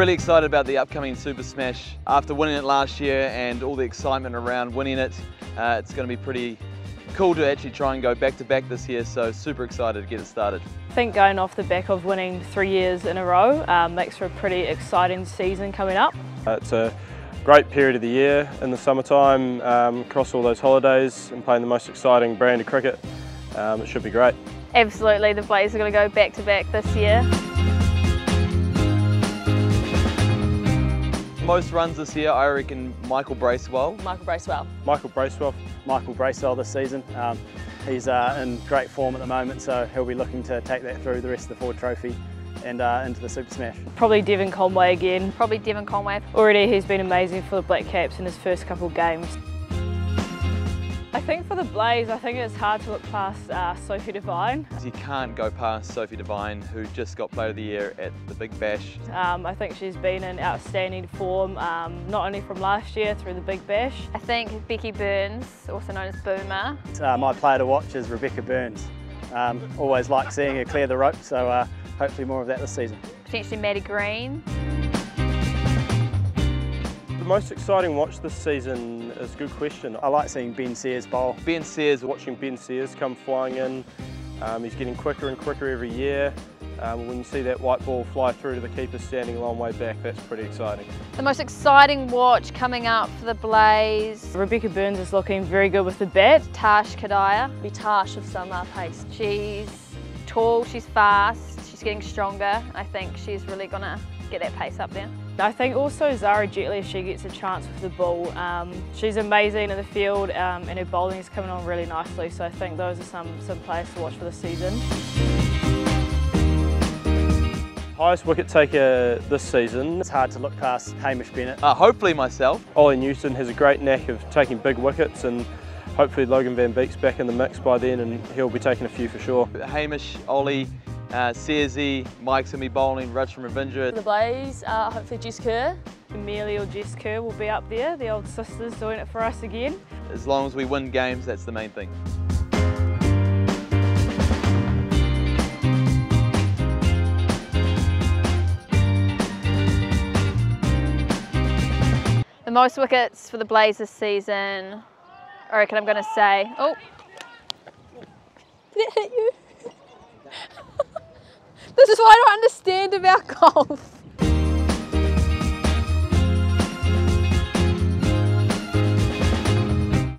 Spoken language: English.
Really excited about the upcoming Super Smash. After winning it last year and all the excitement around winning it, uh, it's going to be pretty cool to actually try and go back to back this year, so super excited to get it started. I think going off the back of winning three years in a row um, makes for a pretty exciting season coming up. Uh, it's a great period of the year in the summertime, um, across all those holidays and playing the most exciting brand of cricket. Um, it should be great. Absolutely, the Blaze are going to go back to back this year. Most runs this year, I reckon Michael Bracewell. Michael Bracewell. Michael Bracewell. Michael Bracewell this season. Um, he's uh, in great form at the moment, so he'll be looking to take that through the rest of the Ford Trophy and uh, into the Super Smash. Probably Devon Conway again. Probably Devon Conway. Already he's been amazing for the Black Caps in his first couple of games. I think for the Blaze, I think it's hard to look past uh, Sophie Devine. You can't go past Sophie Devine, who just got Player of the Year at the Big Bash. Um, I think she's been in outstanding form, um, not only from last year through the Big Bash. I think Becky Burns, also known as Boomer. Uh, my player to watch is Rebecca Burns. Um, always like seeing her clear the rope, so uh, hopefully more of that this season. Potentially Maddie Green. The most exciting watch this season is a good question. I like seeing Ben Sears bowl. Ben Sears, Watching Ben Sears come flying in, um, he's getting quicker and quicker every year. Um, when you see that white ball fly through to the keeper standing a long way back, that's pretty exciting. The most exciting watch coming up for the Blaze. Rebecca Burns is looking very good with the bat. Tash Codyre. Be Tash of some uh, pace. She's tall, she's fast, she's getting stronger. I think she's really gonna get that pace up there. I think also Xara Jetly, if she gets a chance with the ball, um, she's amazing in the field um, and her bowling is coming on really nicely. So I think those are some, some players to watch for the season. Highest wicket taker this season, It's hard to look past Hamish Bennett. uh, hopefully myself. Ollie Newton has a great knack of taking big wickets and hopefully Logan Van Beek's back in the mix by then and he'll be taking a few for sure. Hamish, Ollie, uh, Searsy, Mike's going to be bowling, Raj from Ravindra. The Blaze, uh, hopefully Jess Kerr. Amelia or Jess Kerr will be up there, the old sisters doing it for us again. As long as we win games, that's the main thing. The most wickets for the Blaze this season, I reckon I'm gonna say, oh, Did it hit you? This is what